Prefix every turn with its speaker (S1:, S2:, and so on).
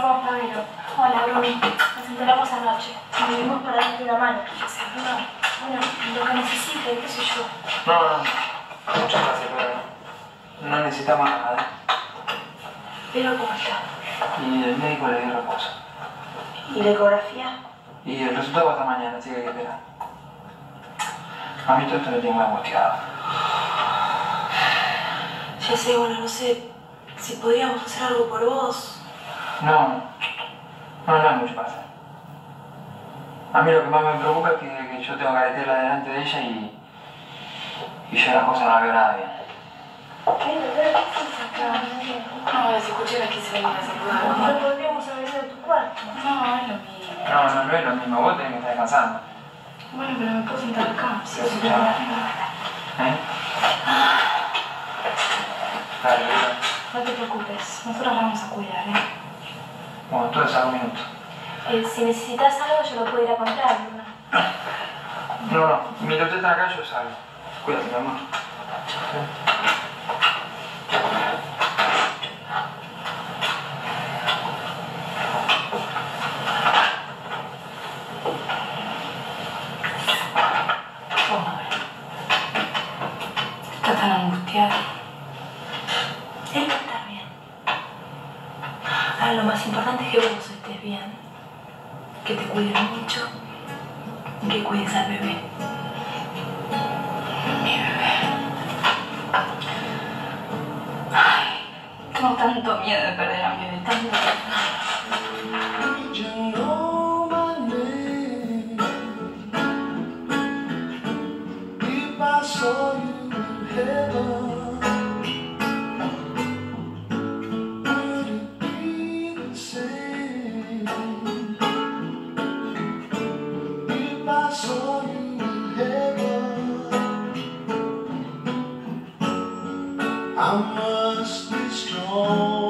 S1: vamos, Pablo. Hola, Bruni. Nos enteramos anoche. Y vinimos para darte una mano. No, bueno, lo que necesite, qué sé yo.
S2: No, no. Muchas gracias, pero no necesitamos nada.
S1: Pero ¿cómo está?
S2: Y el médico le dio reposo.
S1: ¿Y la ecografía?
S2: Y el resultado va hasta mañana, así que hay que esperar. A mí todo esto me tiene muy angustiado.
S1: Ya sé, bueno, no sé si podríamos hacer algo por vos.
S2: No, no, no hay mucho hacer. A mí lo que más me preocupa es que, que yo tengo que caretearla delante de ella y, y yo las cosas no las veo nada bien.
S1: ¿Qué? ¿Qué haces acá?
S3: No, si escuché que quise venir a saludar.
S1: No podríamos haber ido a tu cuarto.
S3: No, es lo mismo.
S2: No, no, no es lo mismo, vos tenés que estar descansando.
S3: Bueno, pero me puedo sentar acá. Sí, sí, claro.
S2: ¿Eh? Dale.
S3: No te preocupes, nosotros vamos a cuidar, ¿eh?
S2: Bueno, entonces algún minuto.
S1: Eh, si necesitas algo, yo lo puedo ir a comprar, Luna.
S2: No, no, mientras usted está acá, yo salgo. Cuídate, mi amor.
S3: Está tan angustiado.
S1: Él bien. Ahora lo más importante es que vos estés bien. Que te cuides mucho. Y que cuides al bebé.
S3: Mi bebé. Ay, tengo tanto miedo de perder a mi bebé,
S4: I must be strong.